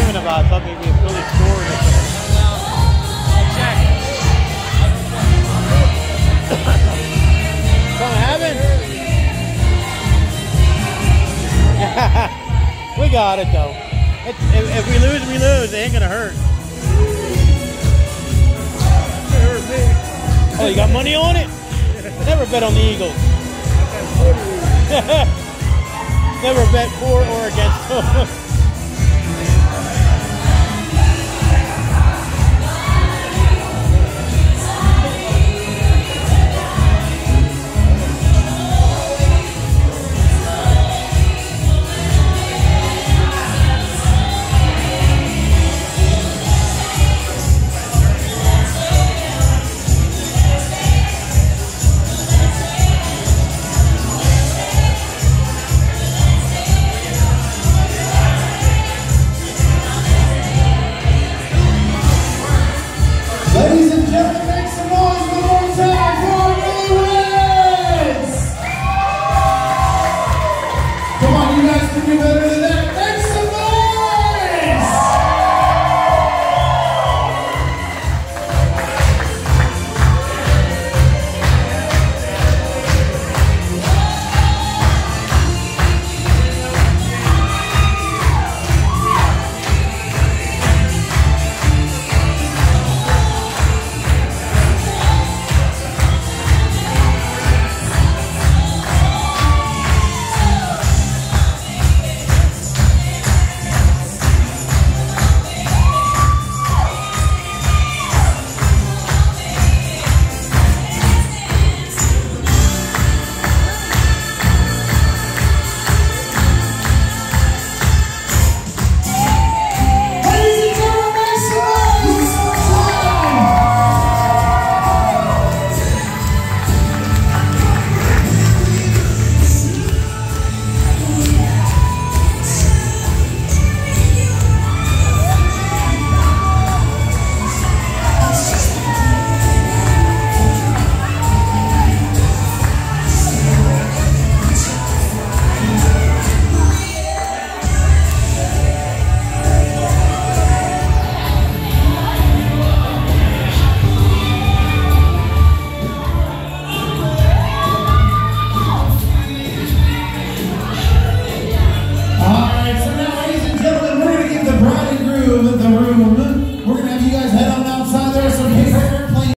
Uh, thought maybe if Philly scored. or something. Something happened? we got it though. It's, if, if we lose, we lose. It ain't gonna hurt. Oh, you got money on it? Never bet on the Eagles. Never bet for or against them.